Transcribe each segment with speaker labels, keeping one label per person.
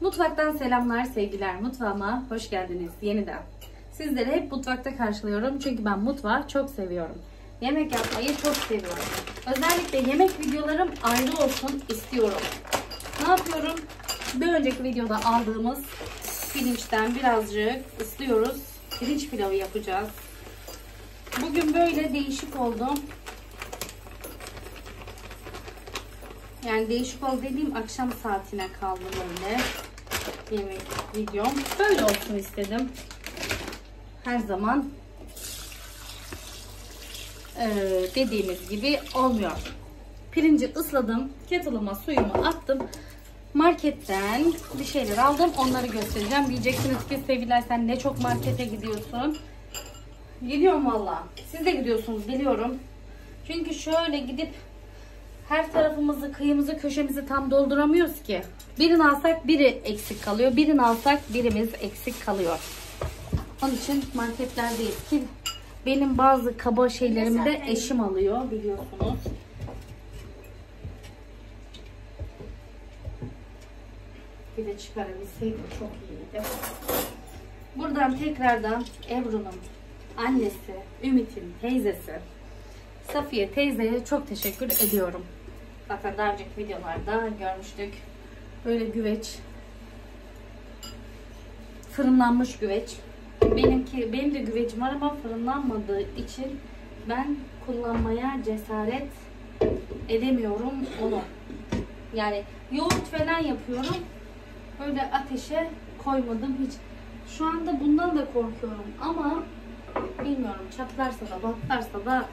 Speaker 1: Mutfaktan selamlar, sevgiler. Mutfağıma hoş geldiniz yeniden. Sizleri hep mutfakta karşılıyorum çünkü ben mutfağı çok seviyorum. Yemek yapmayı çok seviyorum. Özellikle yemek videolarım ayrı olsun istiyorum. Ne yapıyorum? Bir önceki videoda aldığımız pirinçten birazcık ıslıyoruz. Pirinç pilavı yapacağız. Bugün böyle değişik oldum. Yani değişik oldu dediğim akşam saatine kaldı böyle yemek videom. Böyle olsun istedim. Her zaman ee, dediğimiz gibi olmuyor. Pirinci ısladım. Kettle'ıma suyumu attım. Marketten bir şeyler aldım. Onları göstereceğim. Diyeceksiniz ki Sevilay sen ne çok markete gidiyorsun. Gidiyorum valla. Siz de gidiyorsunuz biliyorum. Çünkü şöyle gidip her tarafımızı, kıyımızı, köşemizi tam dolduramıyoruz ki. Birini alsak biri eksik kalıyor. Birini alsak birimiz eksik kalıyor. Onun için marketlerdeyiz ki benim bazı kaba şeylerimi de eşim alıyor biliyorsunuz. Bir de çıkarabilseydim çok iyiydi. Buradan tekrardan Ebru'nun annesi, Ümit'in teyzesi, Safiye teyzeye çok teşekkür ediyorum. Zaten daha önceki videolarda görmüştük. Böyle güveç. Fırınlanmış güveç. Benimki, benim de güvecim var ama fırınlanmadığı için ben kullanmaya cesaret edemiyorum onu. Yani yoğurt falan yapıyorum. Böyle ateşe koymadım hiç. Şu anda bundan da korkuyorum ama bilmiyorum çatlarsa da batlarsa da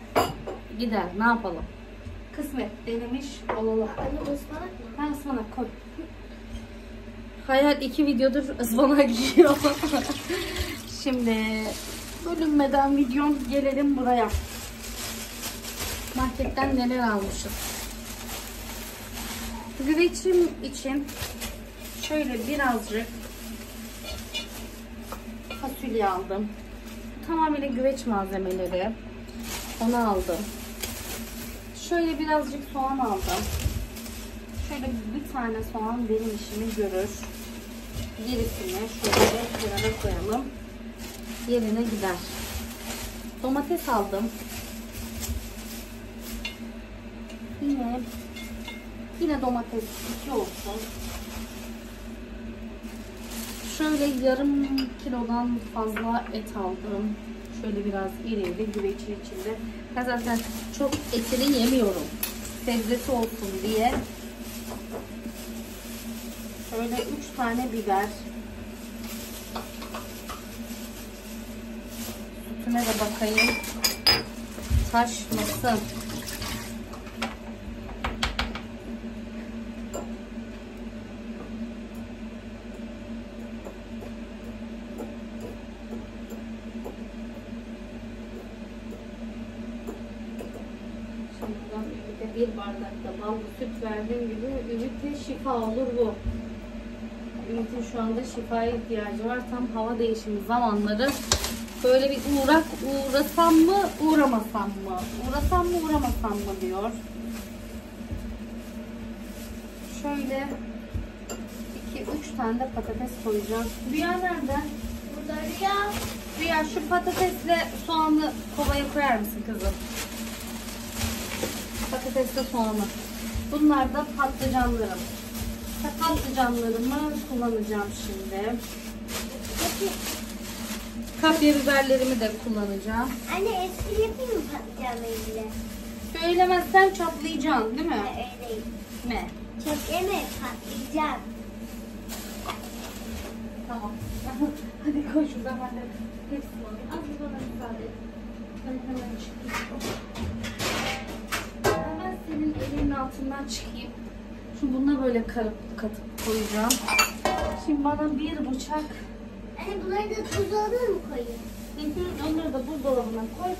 Speaker 1: gider ne yapalım. Kısmet denemiş olalım.
Speaker 2: Anne ıspanak mı?
Speaker 1: Ben ıspanak koy. Hayal iki videodur ıspanak yiyor. Şimdi bölünmeden videom gelelim buraya. Marketten neler almışız. Güveçim için şöyle birazcık fasulye aldım. Tamamıyla güveç malzemeleri. Onu aldım. Şöyle birazcık soğan aldım. Şöyle bir tane soğan benim işimi görür. Gerisini şöyle kenara koyalım. Yerine gider. Domates aldım. Yine yine domates iki olsun. Şöyle yarım kilodan fazla et aldım. Şöyle biraz iri iri güvecin içinde. Ben zaten çok etini yemiyorum. Sebzesi olsun diye. Şöyle üç tane biber. Sütüne de bakayım. Taşmasın. Şimdiden Ümit'e bir bardakta bal süt verdiğim gibi Ümit'e şifa olur bu. Ümit'in şu anda şifaya ihtiyacı var. Tam hava değişimi zamanları. Böyle bir uğrak uğrasam mı uğramasam mı? Uğrasam mı uğramasam mı diyor. Şöyle 2-3 tane de patates koyacağım. Rüya nerede?
Speaker 2: Burada rüya.
Speaker 1: Rüya şu patatesle soğanlı kovaya koyar mısın kızım? Patatesle soğanı. Bunlar da patlıcanlarım. Ha, Patlıcanlarımı kullanacağım şimdi. Kapya biberlerimi de kullanacağım.
Speaker 2: anne espri yapayım mı patlıcanla ilgili?
Speaker 1: Söylemezsen çatlayacaksın değil mi?
Speaker 2: Ha, öyle değil.
Speaker 1: Ne?
Speaker 2: Yeme patlayacağım.
Speaker 1: Tamam. Hadi koy şuradan ben de hepsini alayım. Az bana müsaade et. Ben hemen çıkayım. Hemen senin elinin altından çıkayım. Şimdi bununla böyle karıp katıp koyacağım. Şimdi bana bir bıçak
Speaker 2: Anne bunları da buzdolabına mı koyayım?
Speaker 1: Hı hı, Onları da buzdolabına koy.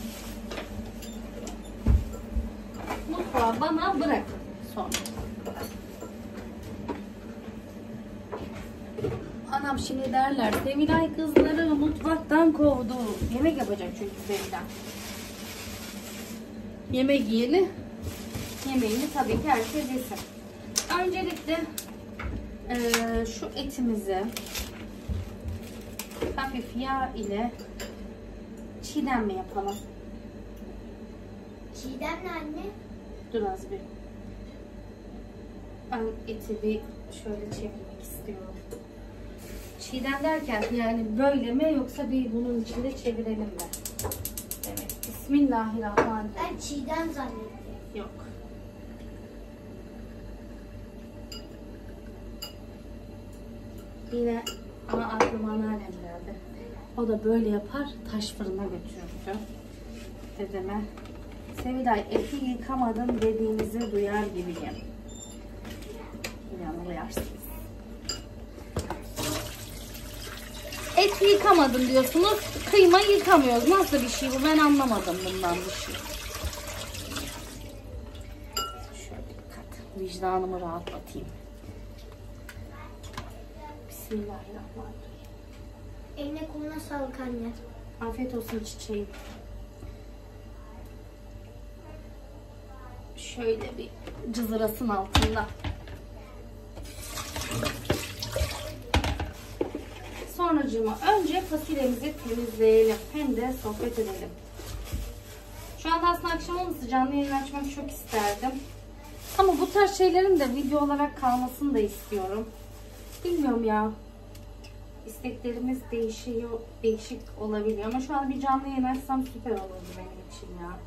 Speaker 1: Mutfağa bana bırak sonra. Anam şimdi derler Sevilay kızları mutfaktan kovdu. Yemek yapacak çünkü Sevilay. Yemek yiyeli yemeğini tabii ki herkes yesin. Öncelikle Ee, şu etimizi hafif yağ ile çiğdem mi yapalım?
Speaker 2: Çiğdem ne anne?
Speaker 1: Dur az bir. Ben eti bir şöyle çevirmek istiyorum. Çiğdem derken yani böyle mi yoksa bir bunun içinde çevirelim mi? Evet. Bismillahirrahmanirrahim.
Speaker 2: Ben çiğdem zannettim.
Speaker 1: Yok. Yine ama aklıma anneannem geldi. O da böyle yapar, taş fırına götürürdü. Dedeme, Sevilay eti yıkamadım dediğinizi duyar gibiyim. Yanılıyorsunuz. Et yıkamadım diyorsunuz, kıyma yıkamıyoruz. Nasıl bir şey bu? Ben anlamadım bundan bir şey. Şöyle dikkat. Vicdanımı rahatlatayım. Bismillahirrahmanirrahim.
Speaker 2: Eline koluna sağlık anne.
Speaker 1: Afiyet olsun çiçeğim. Şöyle bir cızırasın altında. Sonracığıma önce fasulyemizi temizleyelim. Hem de sohbet edelim. Şu anda aslında akşam olması canlı yayın açmak çok isterdim. Ama bu tarz şeylerin de video olarak kalmasını da istiyorum. Bilmiyorum ya. İsteklerimiz değişiyor, değişik olabiliyor. Ama şu an bir canlı açsam süper olurdu benim için ya.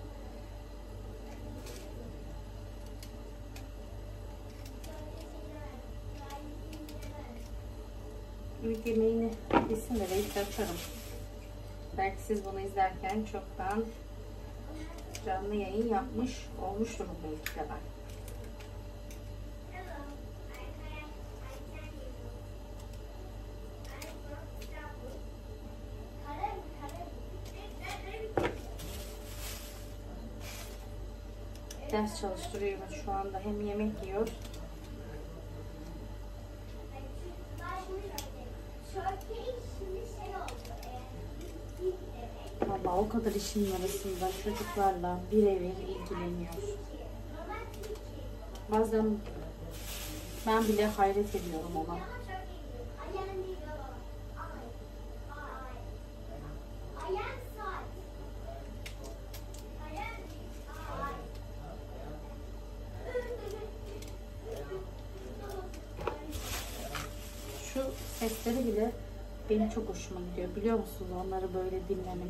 Speaker 1: Ümit yemeğini bilsin de belki açarım. Belki siz bunu izlerken çoktan canlı yayın yapmış olmuştur belki de ben. Ders çalıştırıyoruz şu anda. Hem yemek yiyor. Valla o kadar işin arasında çocuklarla birebir ilgileniyor. Bazen ben bile hayret ediyorum ona. Sesleri bile benim çok hoşuma gidiyor. Biliyor musunuz onları böyle dinlemek.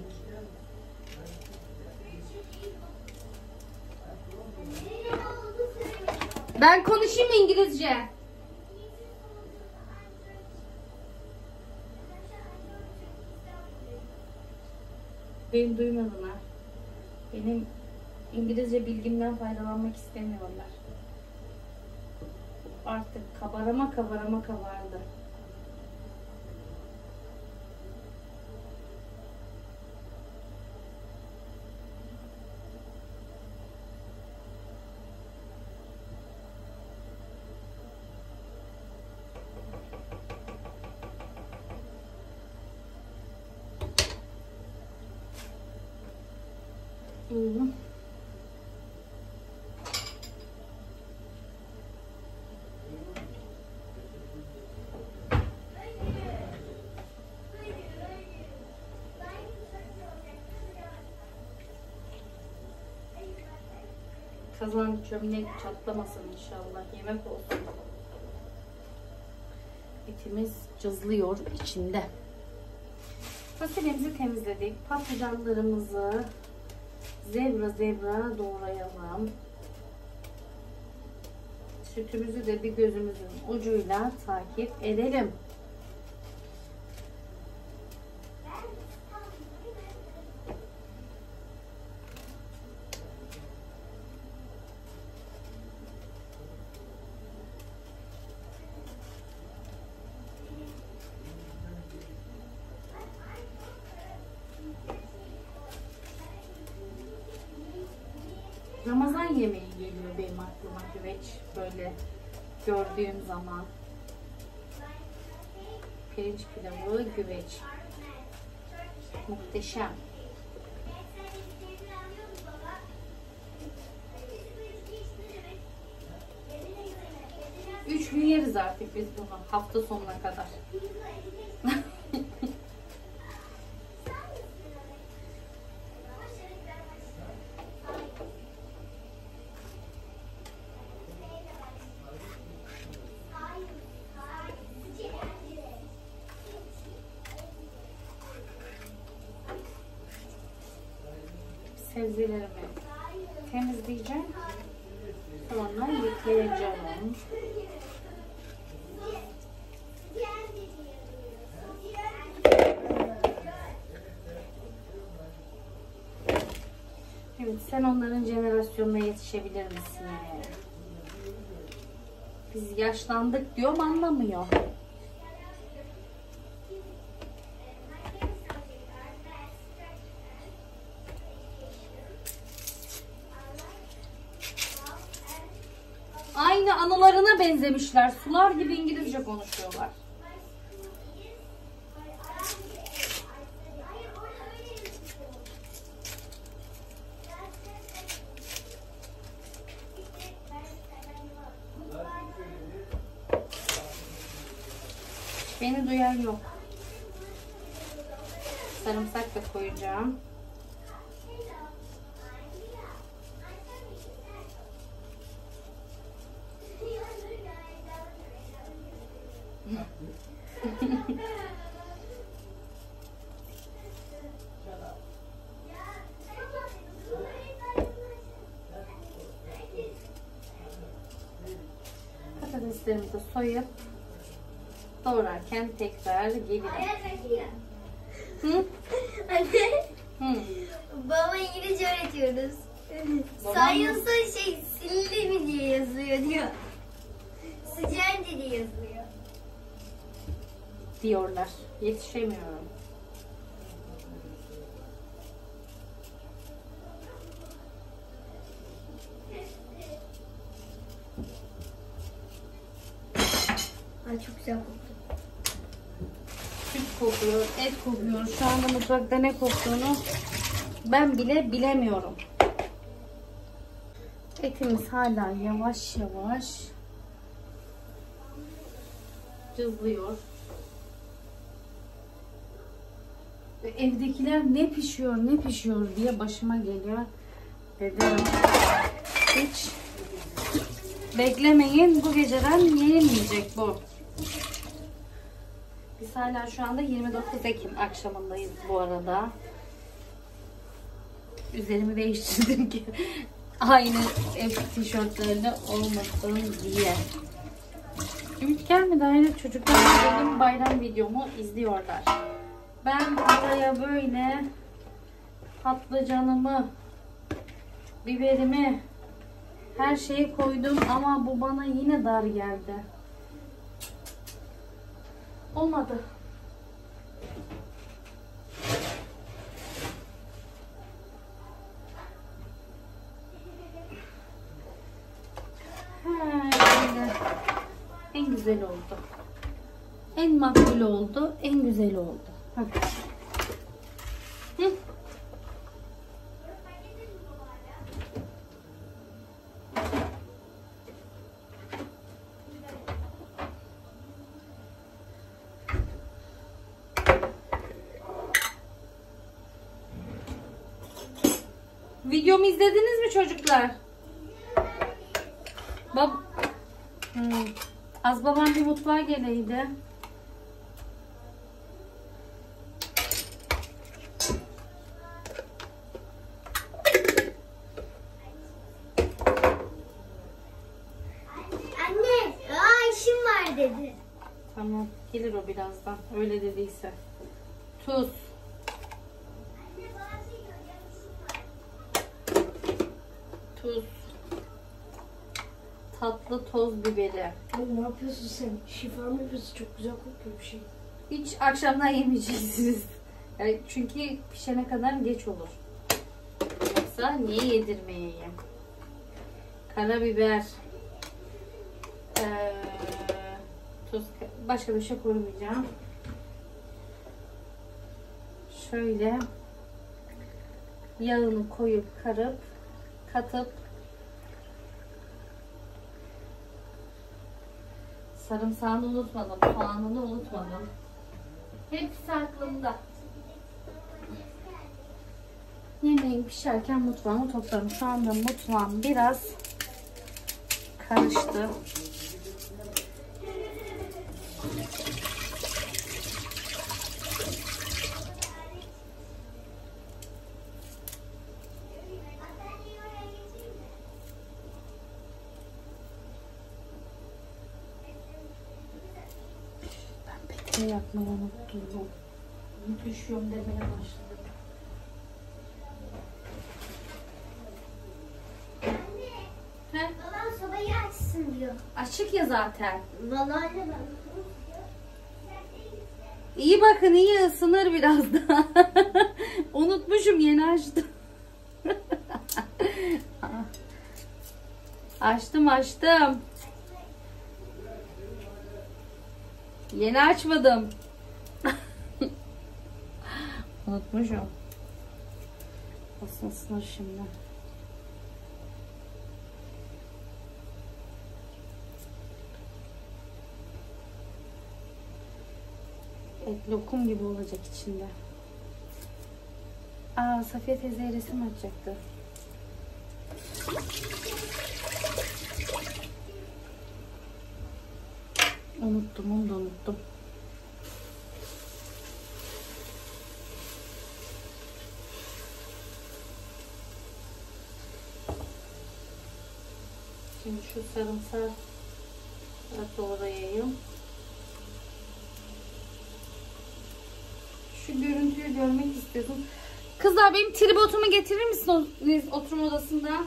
Speaker 1: Ben konuşayım İngilizce. Beni duymadılar. Benim İngilizce bilgimden faydalanmak istemiyorlar. Artık kabarama kabarama kabardı. Kazan çömlek çatlamasın inşallah. Yemek olsun. Etimiz cızlıyor içinde. Fasulyemizi temizledik. Patlıcanlarımızı zebra zebra doğrayalım. Sütümüzü de bir gözümüzün ucuyla takip edelim. Muhteşem. Üç gün yeriz artık biz bunu hafta sonuna kadar. sen onların jenerasyonuna yetişebilir misin? Biz yaşlandık diyorum anlamıyor. Aynı anılarına benzemişler. Sular gibi İngilizce konuşuyorlar. Patateslerimi de soyup doğrarken tekrar gelirim. Hı?
Speaker 2: Anne,
Speaker 1: Hı.
Speaker 2: babama İngilizce öğretiyoruz. Sayılsa şey silli mi diye yazıyor diyor. Sıcağınca diye yazıyor.
Speaker 1: diyorlar. Yetişemiyorum. Kokuyor. Şu anda mutfakta ne koktuğunu ben bile bilemiyorum. Etimiz hala yavaş yavaş cızlıyor. Evdekiler ne pişiyor ne pişiyor diye başıma geliyor. Dedim hiç beklemeyin bu geceden yenilmeyecek bu. Biz hala şu anda 29 Ekim akşamındayız bu arada. Üzerimi değiştirdim ki aynı ev tişörtlerle olmasın diye. Ümit gelmedi ayrı çocuklar benim bayram videomu izliyorlar. Ben buraya böyle patlıcanımı, biberimi, her şeyi koydum ama bu bana yine dar geldi. Olmadı. En güzel oldu. En makbul oldu, en güzel oldu. Hah. Hı. Videomu izlediniz çocuklar? Bab Hmm. Az babam bir mutfağa geleydi.
Speaker 2: Anne, aa işim var dedi.
Speaker 1: Tamam. Gelir o birazdan. Öyle dediyse. Tuz. Tuz. Tatlı toz biberi.
Speaker 3: Anne ne yapıyorsun sen? Şifa mı yapıyorsun? Çok güzel kokuyor bir şey.
Speaker 1: Hiç akşamdan yemeyeceksiniz. Yani çünkü pişene kadar geç olur. Yoksa niye yedirmeyeyim? Karabiber. Ee, tuz. Başka bir şey koymayacağım. Şöyle yağını koyup karıp katıp Sarımsağını unutmadım. Soğanını unutmadım. Hepsi aklımda. Yemeğim pişerken mutfağımı topladım. Şu anda mutfağım biraz karıştı. Peteği yapmayı unuttum. Düşüyorum demeye başladım. He?
Speaker 2: Babam sobayı açsın diyor.
Speaker 1: Açık ya zaten.
Speaker 2: Vallahi ben.
Speaker 1: İyi bakın iyi ısınır biraz da. Unutmuşum yeni açtım. açtım açtım. Yeni açmadım. Unutmuşum. Isınsın şimdi. Evet, lokum gibi olacak içinde. Aa, Safiye teyze resim açacaktı. Unuttum, onu da unuttum. Şimdi şu sarımsağı biraz doğrayayım. Şu görüntüyü görmek istiyorum. Kızlar benim tribotumu getirir misiniz oturma odasında?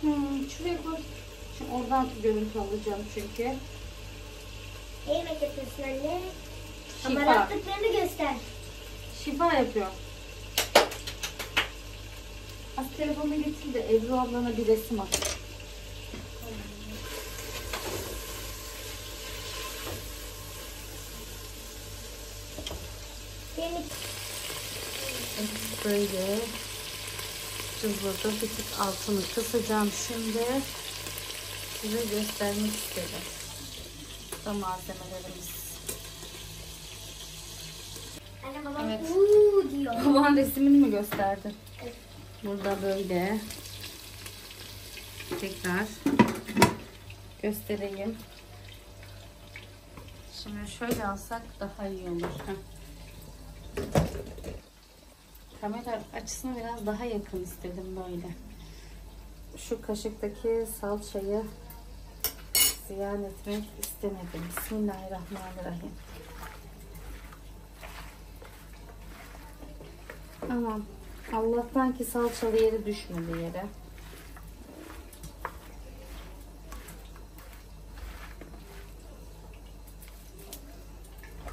Speaker 1: Hmm, şuraya koy. Şimdi oradan görüntü alacağım çünkü.
Speaker 2: Ne yemek yapıyorsun anne?
Speaker 1: Şifa.
Speaker 2: Amaratlıklarını göster.
Speaker 1: Şifa yapıyor. Az telefonu getir de Ebru ablana bir resim at.
Speaker 2: Benim
Speaker 1: Böyle cızbırda bir tık altını kısacağım şimdi. Size göstermek istedim. Bu da malzemelerimiz.
Speaker 2: anne babam
Speaker 1: Evet.
Speaker 2: uuu diyor.
Speaker 1: Baban resmini mi gösterdi?
Speaker 2: Evet.
Speaker 1: Burada böyle. Tekrar göstereyim. Şimdi şöyle alsak daha iyi olur. Heh. Kamera açısına biraz daha yakın istedim böyle. Şu kaşıktaki salçayı ziyan etmek istemedim. Bismillahirrahmanirrahim. Aman Allah'tan ki salçalı yeri düşmedi yere.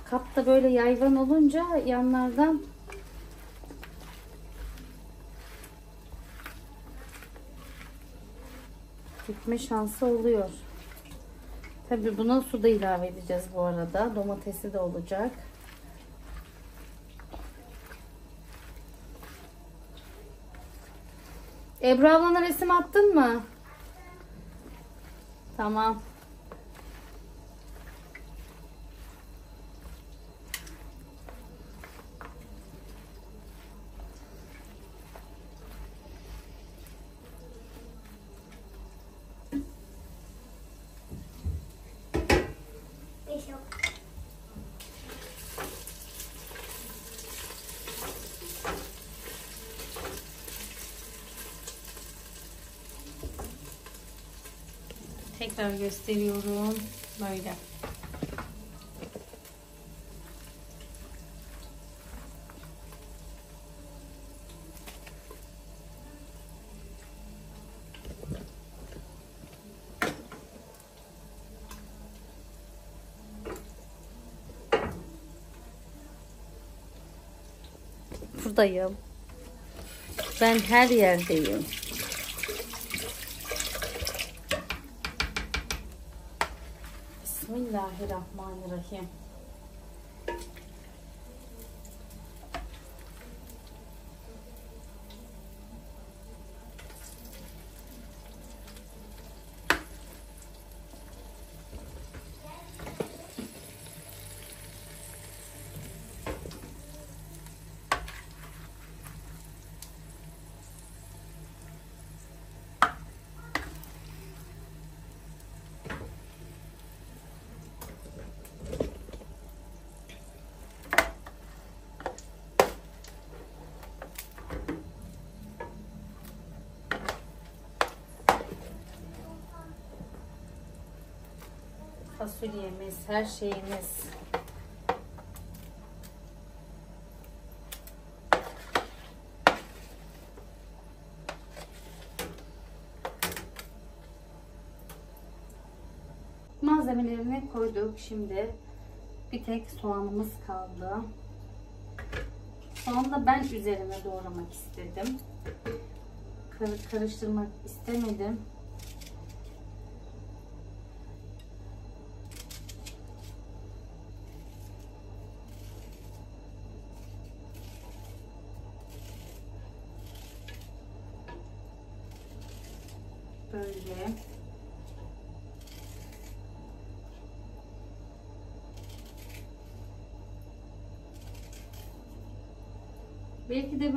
Speaker 1: Kapta böyle yayvan olunca yanlardan gitme şansı oluyor. Tabii buna su da ilave edeceğiz bu arada. Domatesi de olacak. Ebru ablana resim attın mı? Tamam. Tekrar gösteriyorum. Böyle. Buradayım. Ben her yerdeyim. Bismillahirrahmanirrahim. Fasulyemiz, her şeyimiz. Malzemelerini koyduk. Şimdi bir tek soğanımız kaldı. Soğanı da ben üzerine doğramak istedim. Kar- karıştırmak istemedim.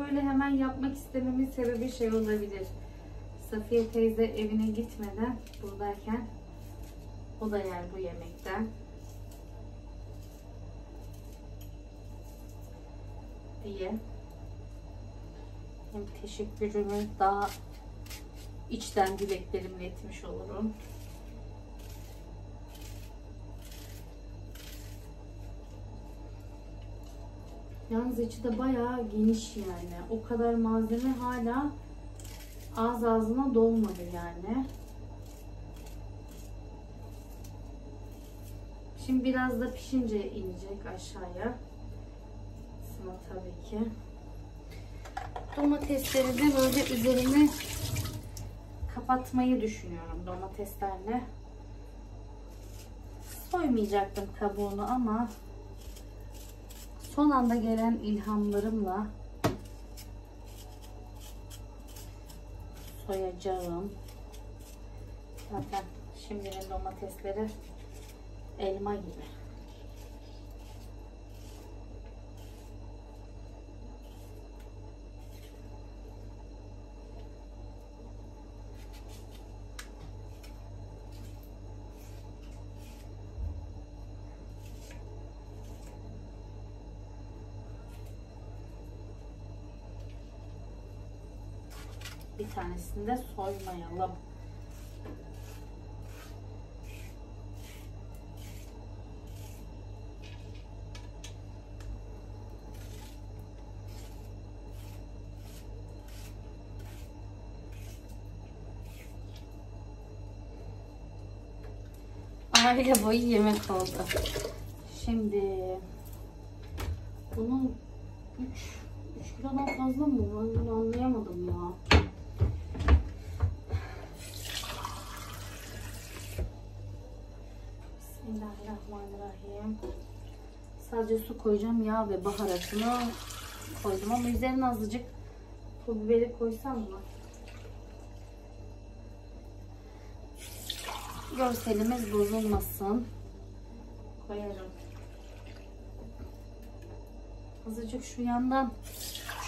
Speaker 1: Böyle hemen yapmak istememin sebebi şey olabilir. Safiye teyze evine gitmeden buradayken o da yer bu yemekten. diye hem teşekkürümü daha içten dileklerimle etmiş olurum. Yalnız içi de bayağı geniş yani. O kadar malzeme hala ağız ağzına dolmadı yani. Şimdi biraz da pişince inecek aşağıya. Sıma tabii ki. Domatesleri de böyle üzerine kapatmayı düşünüyorum domateslerle. Soymayacaktım kabuğunu ama son anda gelen ilhamlarımla soyacağım. Zaten şimdinin domatesleri elma gibi. Tanesini de soymayalım. Aile boyu yemek oldu. Şimdi bunun 3 3 kilodan fazla mı? Ben anlayamadım ya. Bismillahirrahmanirrahim. Sadece su koyacağım. Yağ ve baharatını koydum ama üzerine azıcık pul biberi koysam mı? Görselimiz bozulmasın. Koyarım. Azıcık şu yandan.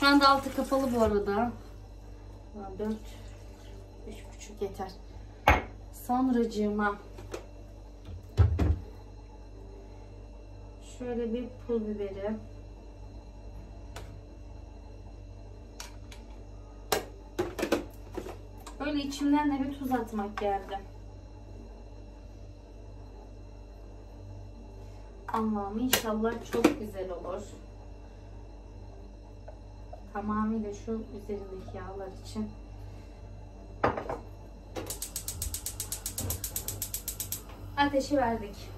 Speaker 1: Şu anda altı kapalı bu arada. 4 3,5 yeter. Sonracığıma şöyle bir pul biberi Böyle içimden de bir tuz atmak geldi. Allah'ım inşallah çok güzel olur. Tamamıyla şu üzerindeki yağlar için. Ateşi verdik.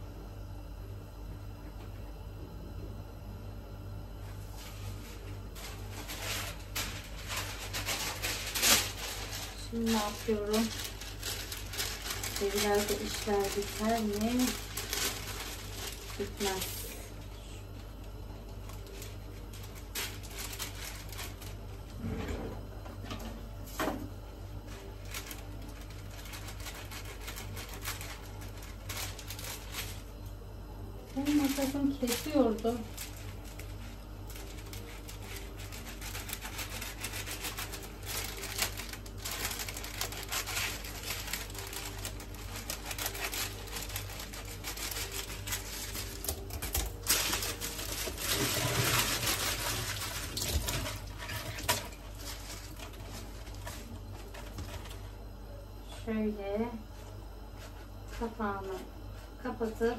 Speaker 1: Şimdi ne yapıyorum? Biraz da işler biter mi? Bitmez. Benim makasım kesiyordu. Şöyle kapağını kapatıp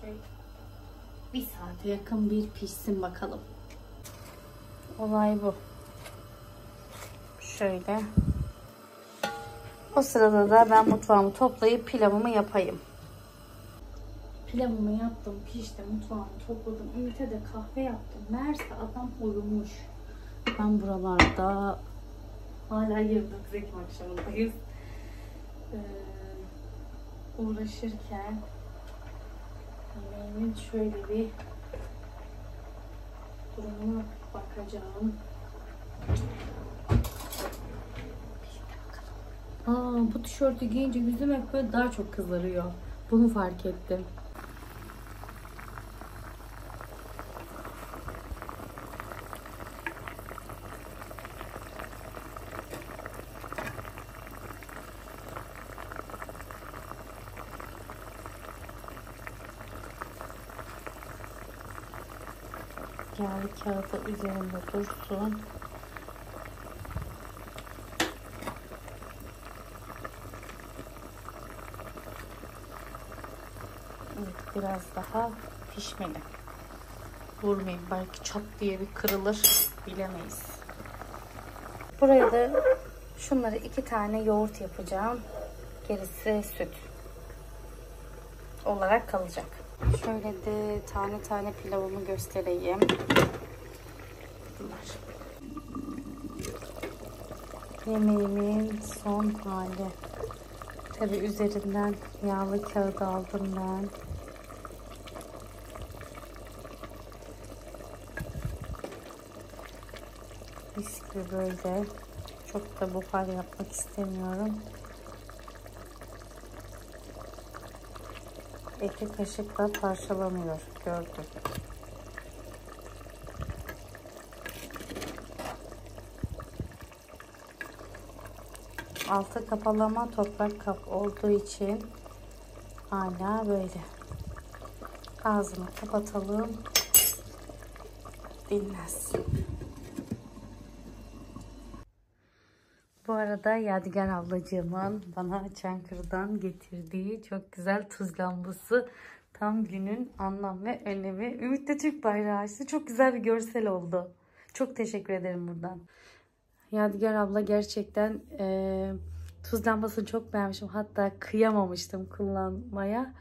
Speaker 1: şöyle bir saate yakın bir pişsin bakalım. Olay bu. Şöyle. O sırada da ben mutfağımı toplayıp pilavımı yapayım. Pilavımı yaptım, pişti, mutfağımı topladım. Ümit'e de kahve yaptım. Meğerse adam uyumuş. Ben buralarda hala 29 Ekim akşamındayız. Ee, uğraşırken yemeğimin şöyle bir durumuna bakacağım. Aa, bu tişörtü giyince yüzüm hep böyle daha çok kızarıyor. Bunu fark ettim. Yağlı kağıdı üzerinde dursun. Evet, biraz daha pişmeli. Vurmayayım belki çat diye bir kırılır bilemeyiz. Buraya da şunları iki tane yoğurt yapacağım. Gerisi süt olarak kalacak. Şöyle de tane tane pilavımı göstereyim. Bunlar. Yemeğimin son hali. Tabi üzerinden yağlı kağıt aldım ben. Mis gibi böyle. Çok da buhar yapmak istemiyorum. iki kaşıkla parçalanıyor. Gördüm. Altı kapalı ama toprak kap olduğu için hala böyle. Ağzını kapatalım. Dinlensin. Bu arada Yadigar ablacığımın bana Çankırı'dan getirdiği çok güzel tuz lambası tam günün anlam ve önemi. Ümit de Türk bayrağı açtı. Çok güzel bir görsel oldu. Çok teşekkür ederim buradan. Yadigar abla gerçekten e, tuz lambasını çok beğenmişim. Hatta kıyamamıştım kullanmaya.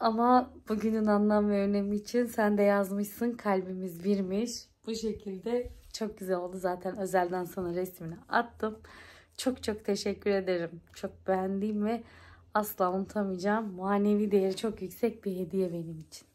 Speaker 1: Ama bugünün anlam ve önemi için sen de yazmışsın kalbimiz birmiş. Bu şekilde çok güzel oldu zaten özelden sana resmini attım. Çok çok teşekkür ederim. Çok beğendiğim ve asla unutamayacağım. Manevi değeri çok yüksek bir hediye benim için.